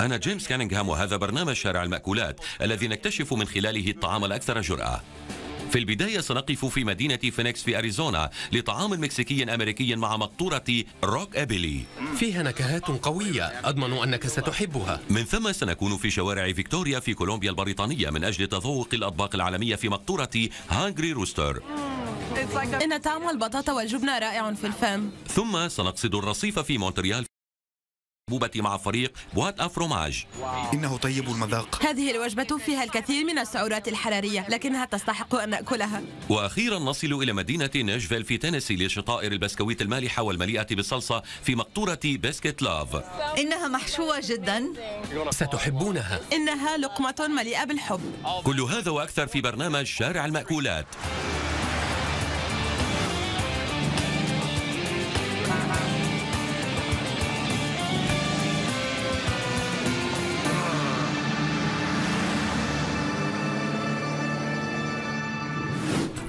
أنا جيمس كانينغهام وهذا برنامج شارع المأكولات الذي نكتشف من خلاله الطعام الأكثر جرأة. في البداية سنقف في مدينة فينيكس في أريزونا لطعام مكسيكي أمريكي مع مقطورة Rockabilly. فيها نكهات قوية أضمن أنك ستحبها. من ثم سنكون في شوارع فيكتوريا في كولومبيا البريطانية من أجل تذوق الأطباق العالمية في مقطورة Hungry Rooster إن طعم البطاطا والجبنة رائع في الفم. ثم سنقصد الرصيف في مونتريال بوبة مع فريق Boîte à Fromages إنه طيب المذاق. هذه الوجبة فيها الكثير من السعرات الحرارية لكنها تستحق أن نأكلها. وأخيرا نصل إلى مدينة ناشفيل في تينيسي لشطائر البسكويت المالحة والمليئة بالصلصة في مقطورة Biscuit Love إنها محشوة جدا. ستحبونها. إنها لقمة مليئة بالحب. كل هذا وأكثر في برنامج شارع المأكولات.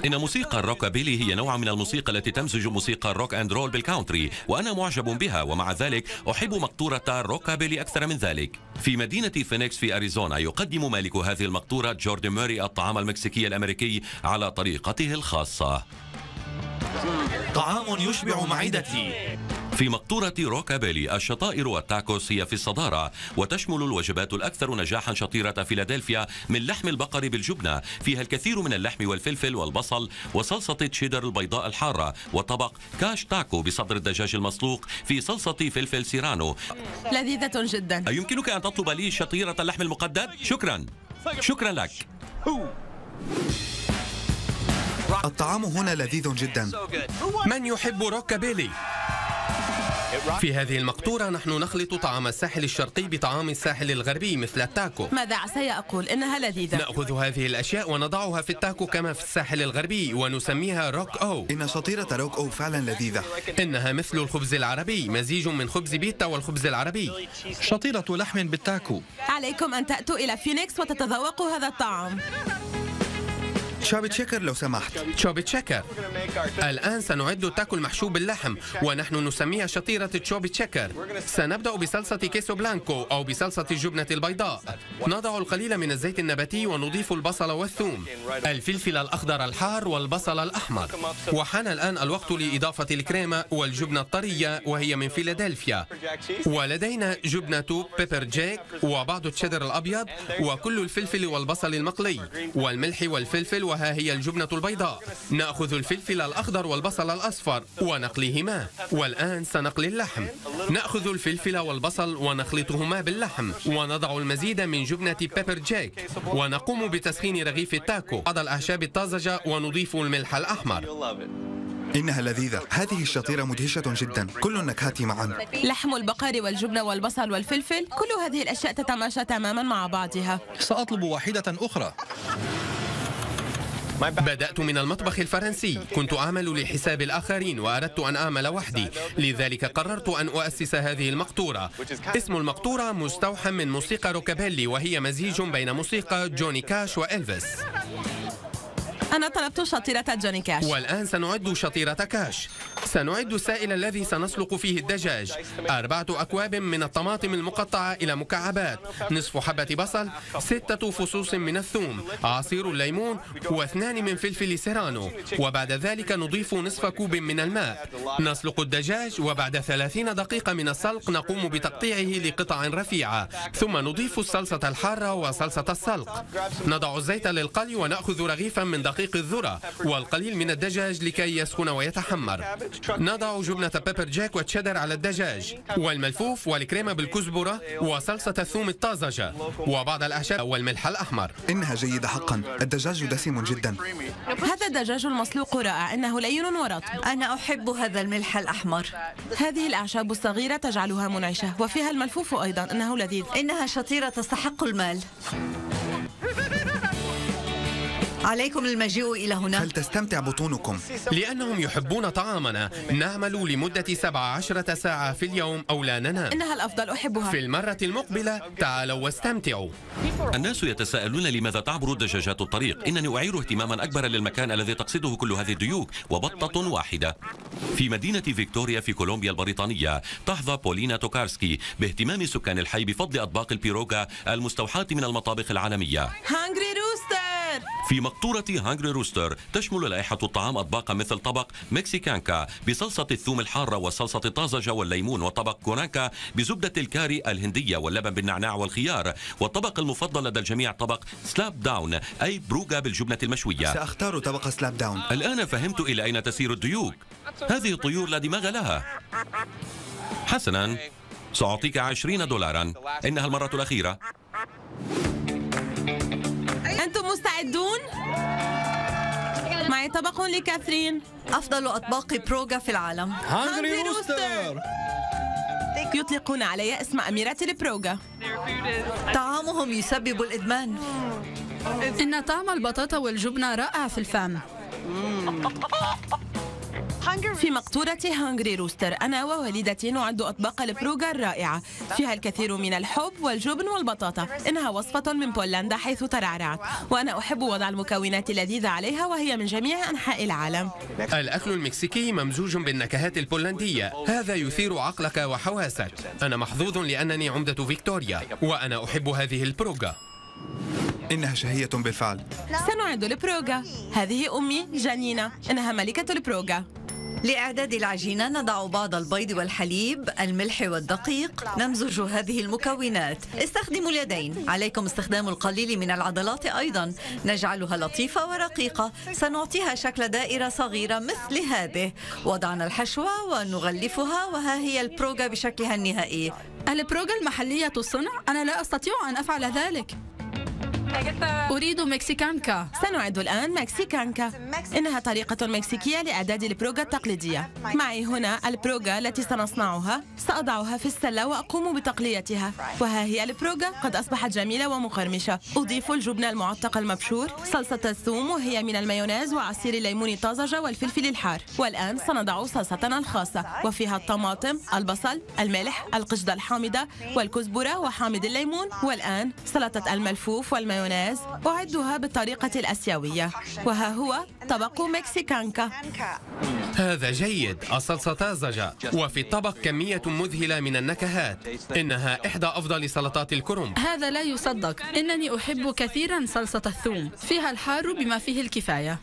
إن موسيقى الروكابيلي هي نوع من الموسيقى التي تمزج موسيقى الروك أند رول بالكاونتري وأنا معجب بها ومع ذلك أحب مقطورة الروكابيلي أكثر من ذلك. في مدينة فينيكس في أريزونا يقدم مالك هذه المقطورة جوردن موري الطعام المكسيكي الأمريكي على طريقته الخاصة. طعام يشبع معدتي. في مقطورة روكابيلي الشطائر والتاكوس هي في الصدارة وتشمل الوجبات الأكثر نجاحا شطيرة فيلادلفيا من لحم البقر بالجبنة. فيها الكثير من اللحم والفلفل والبصل وصلصة تشيدر البيضاء الحارة وطبق كاش تاكو بصدر الدجاج المسلوق في صلصة فلفل سيرانو. لذيذة جدا. أيمكنك أن تطلب لي شطيرة اللحم المقدد؟ شكرا. شكرا لك. الطعام هنا لذيذ جدا. من يحب روكابيلي؟ في هذه المقطورة نحن نخلط طعام الساحل الشرقي بطعام الساحل الغربي مثل التاكو. ماذا عسى أقول إنها لذيذة. نأخذ هذه الأشياء ونضعها في التاكو كما في الساحل الغربي ونسميها روك أو. إن شطيرة روك أو فعلا لذيذة. إنها مثل الخبز العربي مزيج من خبز بيتا والخبز العربي. شطيرة لحم بالتاكو. عليكم أن تأتوا إلى فينيكس وتتذوقوا هذا الطعام. Chubby Checker لو سمحت. Chubby Checker. الآن سنعد التاكو المحشو باللحم ونحن نسميها شطيرة Chubby Checker. سنبدأ بصلصة كيسو بلانكو أو بصلصة الجبنة البيضاء. نضع القليل من الزيت النباتي ونضيف البصل والثوم. الفلفل الأخضر الحار والبصل الأحمر. وحان الآن الوقت لإضافة الكريمة والجبنة الطرية وهي من فيلادلفيا. ولدينا جبنة بيبر جاك وبعض التشيدر الأبيض وكل الفلفل والبصل المقلي. والملح والفلفل وها هي الجبنة البيضاء. نأخذ الفلفل الأخضر والبصل الأصفر ونقليهما والآن سنقلي اللحم. نأخذ الفلفل والبصل ونخلطهما باللحم ونضع المزيد من جبنة بيبر جاك ونقوم بتسخين رغيف التاكو. بعض الأعشاب الطازجة ونضيف الملح الأحمر. إنها لذيذة. هذه الشطيرة مدهشة جدا. كل النكهات معا. لحم البقر والجبنة والبصل والفلفل كل هذه الأشياء تتماشى تماما مع بعضها. سأطلب واحدة أخرى. بدأت من المطبخ الفرنسي. كنت أعمل لحساب الآخرين وأردت أن أعمل وحدي. لذلك قررت أن أؤسس هذه المقطورة. اسم المقطورة مستوحى من موسيقى روكابيلي وهي مزيج بين موسيقى جوني كاش وإلفيس. أنا طلبت شطيرة جوني كاش. والآن سنعد شطيرة كاش. سنعد السائل الذي سنسلق فيه الدجاج. أربعة أكواب من الطماطم المقطعة إلى مكعبات. نصف حبة بصل ستة فصوص من الثوم. عصير الليمون واثنان من فلفل سيرانو. وبعد ذلك نضيف نصف كوب من الماء. نسلق الدجاج وبعد ثلاثين دقيقة من السلق نقوم بتقطيعه لقطع رفيعة. ثم نضيف الصلصة الحارة وصلصة السلق. نضع الزيت للقلي ونأخذ رغيفا من دقيق الذرة والقليل من الدجاج لكي يسخن ويتحمر. نضع جبنة بيبر جاك وتشيدر على الدجاج والملفوف والكريمة بالكزبرة وصلصة الثوم الطازجة وبعض الأعشاب والملح الأحمر. إنها جيدة حقا. الدجاج دسم جدا. هذا الدجاج المسلوق رائع. إنه لين ورطب أنا أحب هذا الملح الأحمر. هذه الأعشاب الصغيرة تجعلها منعشة وفيها الملفوف أيضا. إنه لذيذ. إنها شطيرة تستحق المال. عليكم المجيء إلى هنا. فلتستمتع بطونكم؟ لأنهم يحبون طعامنا. نعمل لمدة 17 ساعة في اليوم أو لا ننام. إنها الأفضل أحبها. في المرة المقبلة تعالوا واستمتعوا. الناس يتساءلون لماذا تعبر دجاجات الطريق. إنني أعير اهتماما أكبر للمكان الذي تقصده كل هذه الديوك وبطة واحدة. في مدينة فيكتوريا في كولومبيا البريطانية تحظى بولينا توكارسكي باهتمام سكان الحي بفضل أطباق البيروغا المستوحاة من المطابخ العالمية. Hungry Rooster في مقطورة Hungry Rooster تشمل لائحة الطعام أطباقا مثل طبق مكسيكانكا بصلصة الثوم الحارة والصلصة الطازجة والليمون وطبق كورانكا بزبدة الكاري الهندية واللبن بالنعناع والخيار والطبق المفضل لدى الجميع طبق سلاب داون أي بروغا بالجبنة المشوية. سأختار طبق سلاب داون. الآن فهمت إلى أين تسير الديوك. هذه الطيور لا دماغ لها. حسنا. سأعطيك عشرين دولارا. إنها المرة الأخيرة. مستعدون؟ معي طبق لكاثرين أفضل أطباق بروغا في العالم. Hungry Rooster يطلقون علي اسم أميرة البروغا طعامهم يسبب الإدمان. إن طعم البطاطا والجبنة رائع في الفم. في مقطورة Hungry Rooster أنا ووالدتي نعد أطباق البروغا الرائعة. فيها الكثير من الحب والجبن والبطاطا. إنها وصفة من بولندا حيث ترعرعت وأنا أحب وضع المكونات اللذيذة عليها وهي من جميع أنحاء العالم. الأكل المكسيكي ممزوج بالنكهات البولندية. هذا يثير عقلك وحواسك. أنا محظوظ لأنني عمدة فيكتوريا. وأنا أحب هذه البروغا إنها شهية بالفعل. سنعد البروغا هذه أمي جانينا إنها ملكة البروغا لإعداد العجينة نضع بعض البيض والحليب الملح والدقيق نمزج هذه المكونات. استخدموا اليدين. عليكم استخدام القليل من العضلات أيضا. نجعلها لطيفة ورقيقة. سنعطيها شكل دائرة صغيرة مثل هذه. وضعنا الحشوة ونغلفها وها هي البروغا بشكلها النهائي. البروغا المحلية الصنع؟ أنا لا أستطيع أن أفعل ذلك. أريد مكسيكانكا. سنعد الآن مكسيكانكا. إنها طريقة مكسيكية لإعداد البروغا التقليدية. معي هنا البروغا التي سنصنعها. سأضعها في السلة وأقوم بتقليتها. وها هي البروغا؟ قد أصبحت جميلة ومقرمشة أضيف الجبن المعتق المبشور صلصة الثوم وهي من المايونيز وعصير الليمون الطازجة والفلفل الحار. والآن سنضع صلصتنا الخاصة وفيها الطماطم البصل الملح القشدة الحامضة والكزبرة وحامض الليمون. والآن سلطة الملفوف والمايونيز. أعدها بالطريقة الآسيوية وها هو طبق مكسيكانكا. هذا جيد الصلصة طازجة وفي الطبق كمية مذهلة من النكهات. إنها إحدى أفضل سلطات الكرنب. هذا لا يصدق. إنني أحب كثيرا صلصة الثوم. فيها الحار بما فيه الكفاية.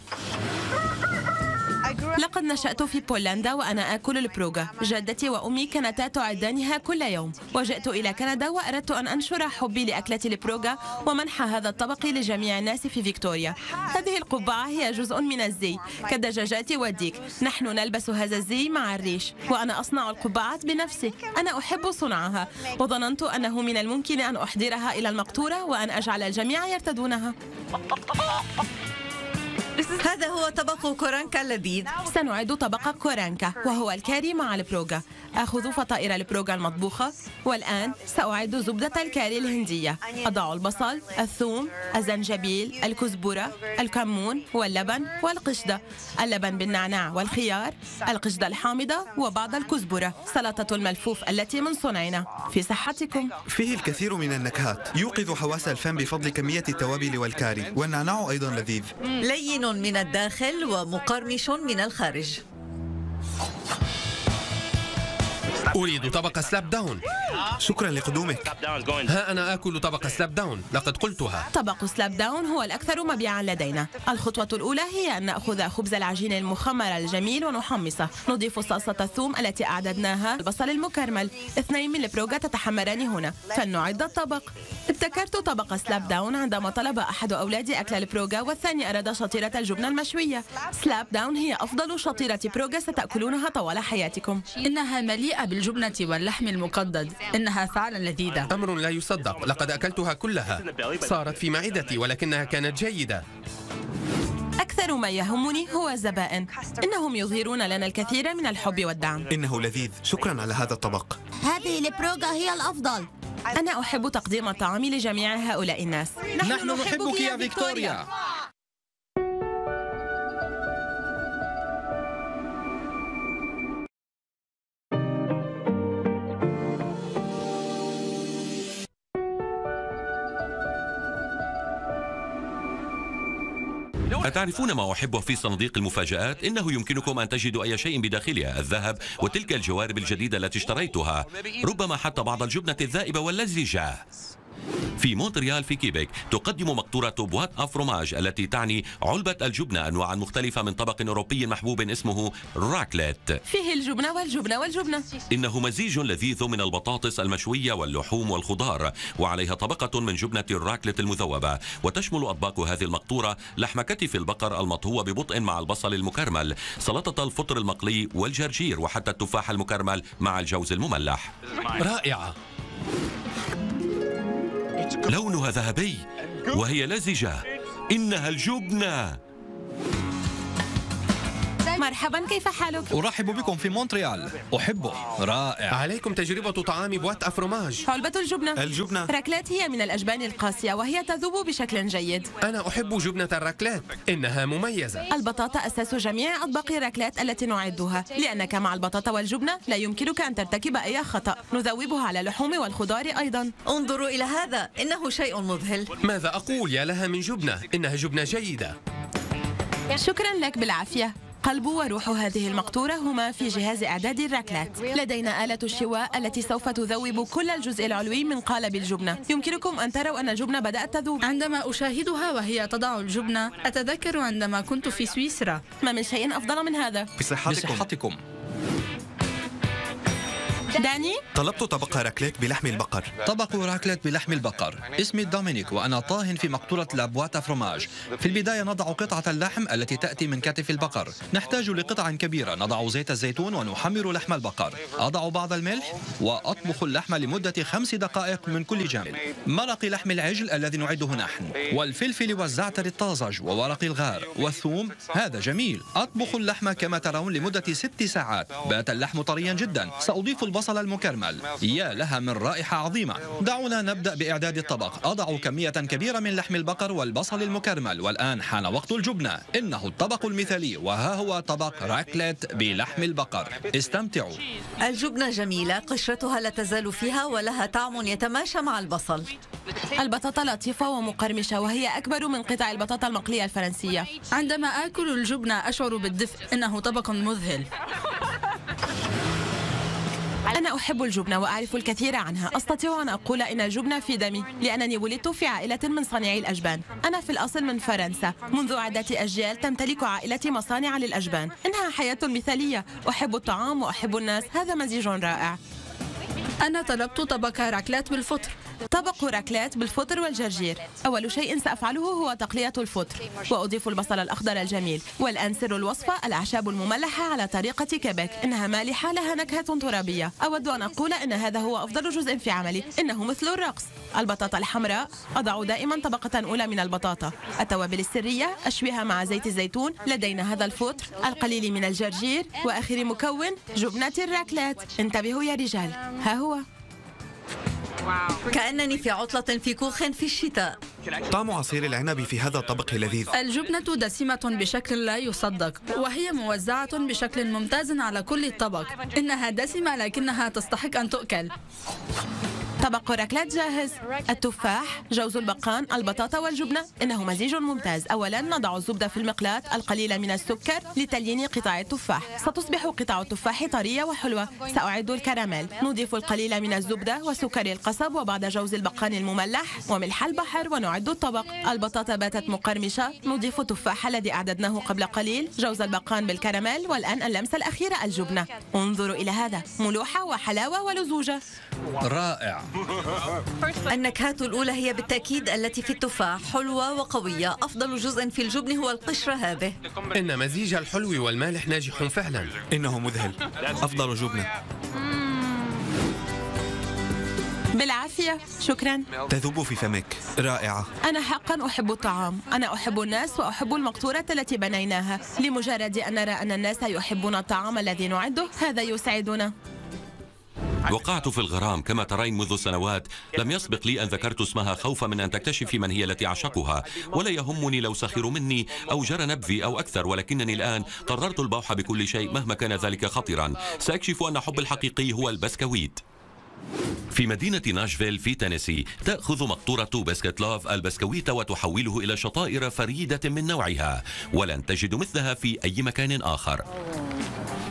لقد نشأت في بولندا وأنا آكل البروغا. جدتي وأمي كانتا تعدانها كل يوم. وجئت إلى كندا وأردت أن أنشر حبي لأكلة البروغا ومنح هذا الطبق لجميع الناس في فيكتوريا. هذه القبعة هي جزء من الزي كالدجاجات والديك. نحن نلبس هذا الزي مع الريش وأنا أصنع القبعات بنفسي. أنا أحب صنعها وظننت أنه من الممكن أن أحضرها إلى المقطورة وأن أجعل الجميع يرتدونها. هذا هو طبق كورانكا اللذيذ. سنعد طبق كورانكا وهو الكاري مع البروغا. آخذ فطائر البروغا المطبوخة والآن سأعد زبدة الكاري الهندية. أضع البصل الثوم الزنجبيل الكزبرة الكمون واللبن والقشدة. اللبن بالنعناع والخيار القشدة الحامضة وبعض الكزبرة. سلطة الملفوف التي من صنعنا. في صحتكم. فيه الكثير من النكهات. يوقظ حواس الفم بفضل كمية التوابل والكاري. والنعناع أيضا لذيذ. لين. من الداخل ومقرمش من الخارج. أريد طبق سلاب داون شكرا لقدومك. ها أنا آكل طبق سلاب داون لقد قلتها. طبق سلاب داون هو الأكثر مبيعا لدينا. الخطوة الأولى هي أن نأخذ خبز العجين المخمر الجميل ونحمصه. نضيف صلصة الثوم التي أعددناها البصل المكرمل. اثنين من البروغا تتحمران هنا. فلنعد الطبق. ابتكرت طبق سلاب داون عندما طلب أحد أولادي أكل البروغا والثاني أراد شطيرة الجبنة المشوية. سلاب داون هي أفضل شطيرة بروغا ستأكلونها طوال حياتكم. إنها مليئة بالجبنة واللحم المقدد إنها فعلا لذيذة. أمر لا يصدق. لقد أكلتها كلها. صارت في معدتي ولكنها كانت جيدة. أكثر ما يهمني هو الزبائن إنهم يظهرون لنا الكثير من الحب والدعم. إنه لذيذ. شكرا على هذا الطبق. هذه البروغا هي الأفضل. أنا أحب تقديم الطعام لجميع هؤلاء الناس. نحن نحبك يا فيكتوريا. أتعرفون ما أحبه في صناديق المفاجآت؟ إنه يمكنكم أن تجدوا أي شيء بداخلها الذهب وتلك الجوارب الجديدة التي اشتريتها ربما حتى بعض الجبنة الذائبة واللزجة في مونتريال في كيبيك تقدم مقطورة Boîte à Fromages التي تعني علبة الجبنة أنواعا مختلفة من طبق أوروبي محبوب اسمه راكليت. فيه الجبنة والجبنة والجبنة. إنه مزيج لذيذ من البطاطس المشوية واللحوم والخضار وعليها طبقة من جبنة الراكليت المذوبة. وتشمل أطباق هذه المقطورة لحم كتف البقر المطهو ببطء مع البصل المكرمل سلطة الفطر المقلي والجرجير وحتى التفاح المكرمل مع الجوز المملح. رائعة. لونها ذهبي وهي لزجة. إنها الجبنة. مرحبا كيف حالك؟ أرحب بكم في مونتريال. أحبه. رائع. عليكم تجربة طعام Boîte à Fromages علبة الجبنة. الجبنة. راكلات هي من الأجبان القاسية وهي تذوب بشكل جيد. أنا أحب جبنة الراكلات إنها مميزة. البطاطا أساس جميع أطباق الراكلات التي نعدها لأنك مع البطاطا والجبنة لا يمكنك أن ترتكب أي خطأ. نذوبها على اللحوم والخضار أيضا. انظروا إلى هذا. إنه شيء مذهل. ماذا أقول يا لها من جبنة؟ إنها جبنة جيدة. شكرا لك بالعافية. قلب وروح هذه المقطورة هما في جهاز إعداد الراكلات لدينا آلة الشواء التي سوف تذوب كل الجزء العلوي من قالب الجبنة. يمكنكم أن تروا أن الجبنة بدأت تذوب. عندما أشاهدها وهي تضع الجبنة أتذكر عندما كنت في سويسرا. ما من شيء أفضل من هذا. بصحتكم. بصحتكم. داني؟ طلبت طبق راكليت بلحم البقر. طبق راكلت بلحم البقر. اسمي دومينيك وأنا طاه في مقطورة La Boîte à Fromages في البداية نضع قطعة اللحم التي تأتي من كتف البقر. نحتاج لقطع كبيرة. نضع زيت الزيتون ونحمر لحم البقر. أضع بعض الملح وأطبخ اللحم لمدة خمس دقائق من كل جانب. مرق لحم العجل الذي نعده نحن. والفلفل والزعتر الطازج وورق الغار والثوم. هذا جميل. أطبخ اللحم كما ترون لمدة ست ساعات. بات اللحم طريا جدا. سأضيف البصل المكرمل. يا لها من رائحة عظيمة. دعونا نبدأ بإعداد الطبق. أضع كمية كبيرة من لحم البقر والبصل المكرمل. والآن حان وقت الجبنة. إنه الطبق المثالي. وها هو طبق راكليت بلحم البقر. استمتعوا. الجبنة جميلة. قشرتها لا تزال فيها ولها طعم يتماشى مع البصل. البطاطا لطيفة ومقرمشة وهي أكبر من قطع البطاطا المقلية الفرنسية. عندما آكل الجبنة أشعر بالدفء. إنه طبق مذهل. أنا أحب الجبنة وأعرف الكثير عنها. أستطيع أن أقول إن الجبنة في دمي لأنني ولدت في عائلة من صانعي الأجبان. أنا في الأصل من فرنسا. منذ عدة أجيال تمتلك عائلتي مصانع للأجبان. إنها حياة مثالية. أحب الطعام وأحب الناس. هذا مزيج رائع. أنا طلبت طبق راكلات بالفطر. طبق راكلات بالفطر والجرجير. أول شيء سأفعله هو تقلية الفطر. وأضيف البصل الأخضر الجميل. والآن سر الوصفة الأعشاب المملحة على طريقة كيبيك إنها مالحة لها نكهة ترابية. أود أن أقول أن هذا هو أفضل جزء في عملي. إنه مثل الرقص. البطاطا الحمراء. أضع دائما طبقة أولى من البطاطا. التوابل السرية أشويها مع زيت الزيتون. لدينا هذا الفطر القليل من الجرجير. وآخر مكون جبنة الراكلات. انتبهوا يا رجال. ها هو. كأنني في عطلة في كوخ في الشتاء. طعم عصير العنب في هذا الطبق لذيذ. الجبنة دسمة بشكل لا يصدق وهي موزعة بشكل ممتاز على كل الطبق. إنها دسمة لكنها تستحق أن تؤكل. طبق راكلات جاهز التفاح جوز البقان البطاطا والجبنة. إنه مزيج ممتاز. أولا نضع الزبدة في المقلاة القليل من السكر لتليين قطع التفاح. ستصبح قطع التفاح طرية وحلوة. سأعد الكراميل. نضيف القليل من الزبدة وسكر القصب وبعد جوز البقان المملح وملح البحر ونعد الطبق البطاطا باتت مقرمشة. نضيف التفاح الذي أعددناه قبل قليل. جوز البقان بالكراميل. والآن اللمسة الأخيرة الجبنة. انظروا إلى هذا. ملوحة وحلاوة ولزوجة. رائع. النكهات الأولى هي بالتأكيد التي في التفاح. حلوة وقوية. أفضل جزء في الجبن هو القشر هذه. إن مزيج الحلو والمالح ناجح فعلا. إنه مذهل. أفضل جبنة. بالعافية شكرا. تذوب في فمك. رائعة. أنا حقا أحب الطعام. أنا أحب الناس وأحب المقطورة التي بنيناها. لمجرد أن نرى أن الناس يحبون الطعام الذي نعده هذا يسعدنا. وقعت في الغرام كما ترين منذ سنوات. لم يسبق لي أن ذكرت اسمها خوفا من أن تكتشفي من هي التي أعشقها. ولا يهمني لو سخروا مني أو جرى نبذي أو أكثر ولكنني الآن قررت البوح بكل شيء مهما كان ذلك خطرا. سأكشف أن حبي الحقيقي هو البسكويت. في مدينة ناشفيل في تينيسي تأخذ مقطورة Biscuit Love البسكويت وتحوله إلى شطائر فريدة من نوعها ولن تجد مثلها في أي مكان آخر.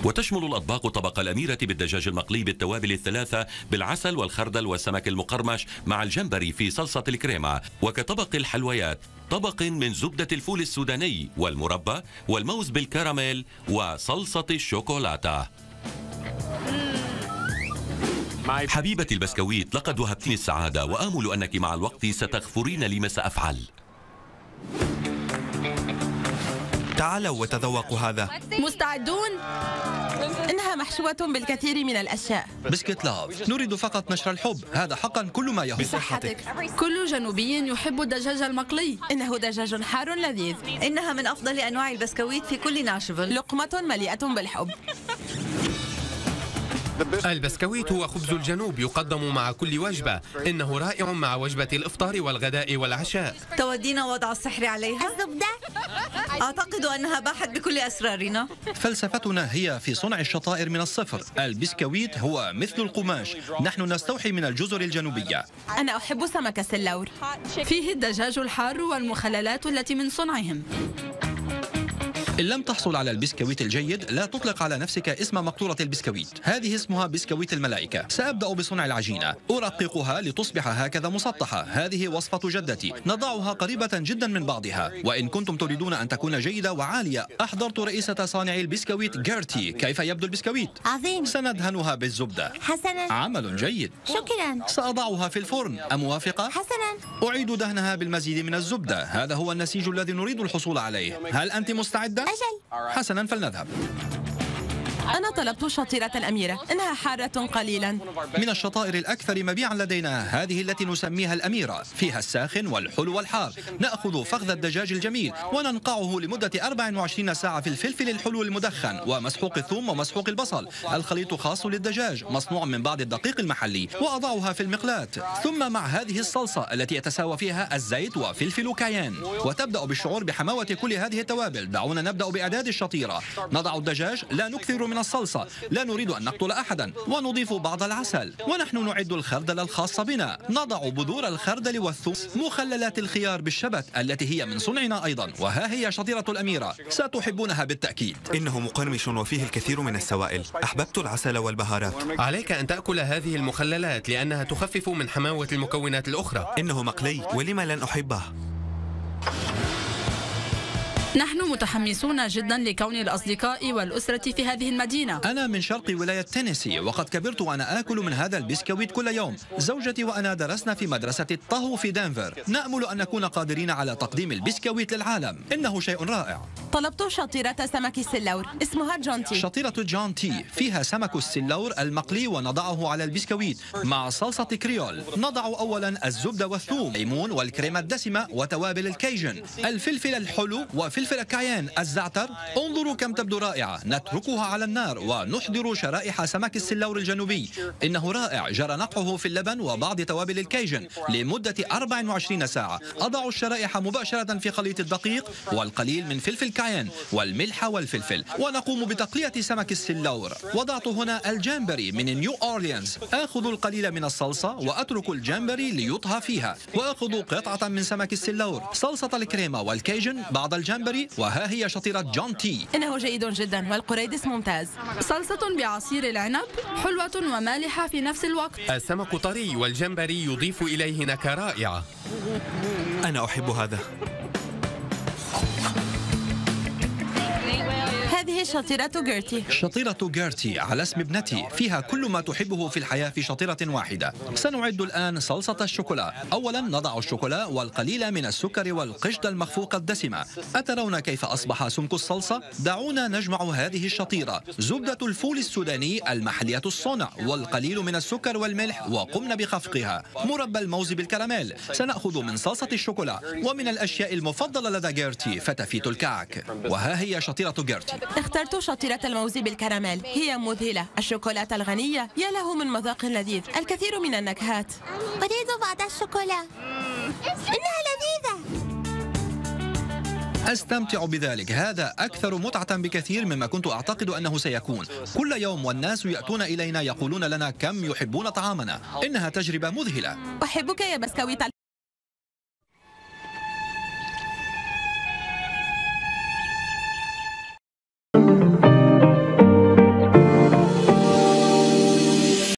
وتشمل الأطباق طبق الأميرة بالدجاج المقلي بالتوابل الثلاثة بالعسل والخردل والسمك المقرمش مع الجمبري في صلصة الكريمة وكطبق الحلويات طبق من زبدة الفول السوداني والمربى والموز بالكراميل وصلصة الشوكولاتة. حبيبتي البسكويت لقد وهبتني السعادة وآمل أنك مع الوقت ستغفرين لي ما سأفعل. تعالوا وتذوقوا هذا. مستعدون؟ إنها محشوة بالكثير من الأشياء. Biscuit Love نريد فقط نشر الحب. هذا حقا كل ما يهم بصحتك. كل جنوبي يحب الدجاج المقلي. إنه دجاج حار لذيذ. إنها من أفضل أنواع البسكويت في كل ناشفيل لقمة مليئة بالحب. البسكويت هو خبز الجنوب يقدم مع كل وجبة. إنه رائع مع وجبة الإفطار والغداء والعشاء. تودين وضع السحر عليها؟ الزبدة. أعتقد أنها باحت بكل أسرارنا. فلسفتنا هي في صنع الشطائر من الصفر. البسكويت هو مثل القماش. نحن نستوحي من الجزر الجنوبية. أنا أحب سمك السلور فيه الدجاج الحار والمخللات التي من صنعهم. إن لم تحصل على البسكويت الجيد لا تطلق على نفسك اسم مقطورة البسكويت. هذه اسمها بسكويت الملائكة. سأبدأ بصنع العجينة. أرققها لتصبح هكذا مسطحة. هذه وصفة جدتي. نضعها قريبة جدا من بعضها. وإن كنتم تريدون أن تكون جيدة وعالية أحضرت رئيسة صانعي البسكويت جيرتي. كيف يبدو البسكويت؟ عظيم. سندهنها بالزبدة. حسنا. عمل جيد. شكرا. سأضعها في الفرن. أموافقة؟ حسنا. أعيد دهنها بالمزيد من الزبدة. هذا هو النسيج الذي نريد الحصول عليه. هل أنت مستعدة؟ أجل حسنا فلنذهب. أنا طلبت شطيرة الأميرة إنها حارة قليلا. من الشطائر الأكثر مبيعا لدينا هذه التي نسميها الأميرة. فيها الساخن والحلو والحار. نأخذ فخذ الدجاج الجميل وننقعه لمدة 24 ساعة في الفلفل الحلو المدخن ومسحوق الثوم ومسحوق البصل. الخليط خاص للدجاج مصنوع من بعض الدقيق المحلي وأضعها في المقلاة. ثم مع هذه الصلصة التي يتساوى فيها الزيت وفلفل كايان وتبدأ بالشعور بحماوة كل هذه التوابل. دعونا نبدأ بإعداد الشطيرة. نضع الدجاج لا نكثر من الصلصة. لا نريد أن نقتل أحدا ونضيف بعض العسل ونحن نعد الخردل الخاص بنا. نضع بذور الخردل والثوم مخللات الخيار بالشبت التي هي من صنعنا أيضا. وها هي شطيرة الأميرة. ستحبونها بالتأكيد. إنه مقرمش وفيه الكثير من السوائل. أحببت العسل والبهارات. عليك أن تأكل هذه المخللات لأنها تخفف من حماوة المكونات الأخرى. إنه مقلي ولم لن أحبه؟ نحن متحمسون جدا لكون الأصدقاء والأسرة في هذه المدينة. أنا من شرق ولاية تينيسي وقد كبرت وأنا آكل من هذا البسكويت كل يوم. زوجتي وأنا درسنا في مدرسة الطهو في دنفر. نأمل أن نكون قادرين على تقديم البسكويت للعالم. إنه شيء رائع. طلبت شطيرة سمك السلور. اسمها جونتي. شطيرة جون تي فيها سمك السلور المقلي ونضعه على البسكويت مع صلصة كريول. نضع أولا الزبدة والثوم والليمون والكريمة الدسمة وتوابل الكيجن. الفلفل الحلو وفلفل الكايان الزعتر. انظروا كم تبدو رائعة. نتركها على النار ونحضر شرائح سمك السلور الجنوبي. إنه رائع. جرى نقعه في اللبن وبعض توابل الكيجن لمدة 24 ساعة. أضع الشرائح مباشرة في خليط الدقيق والقليل من فلفل كايان والملح والفلفل. ونقوم بتقلية سمك السلور وضعت هنا الجامبري من نيو أورليانز. آخذ القليل من الصلصة وأترك الجامبري ليطهى فيها. وآخذ قطعة من سمك السلور صلصة الكريمة والكيجن بعض الجامبري وها هي شطيرة جون تي. إنه جيد جدا والقريدس ممتاز. صلصة بعصير العنب حلوة ومالحة في نفس الوقت. السمك طري والجمبري يضيف إليه نكهة رائعة أنا أحب هذا. هذه شطيرة جيرتي شطيرة جيرتي على اسم ابنتي. فيها كل ما تحبه في الحياة في شطيرة واحدة. سنعد الآن صلصة الشوكولا. أولا نضع الشوكولا والقليل من السكر والقشطة المخفوقة الدسمة. أترون كيف أصبح سمك الصلصة؟ دعونا نجمع هذه الشطيرة. زبدة الفول السوداني المحلية الصنع والقليل من السكر والملح وقمنا بخفقها. مربى الموز بالكراميل. سنأخذ من صلصة الشوكولا ومن الأشياء المفضلة لدى جيرتي فتافيت الكعك. وها هي شطيرة جيرتي اخترت شطيرة الموز بالكراميل. هي مذهلة. الشوكولاتة الغنية. يا له من مذاق لذيذ. الكثير من النكهات. أريد بعض الشوكولا. إنها لذيذة. أستمتع بذلك. هذا أكثر متعة بكثير مما كنت أعتقد أنه سيكون. كل يوم والناس يأتون إلينا يقولون لنا كم يحبون طعامنا. إنها تجربة مذهلة. أحبك يا بسكويت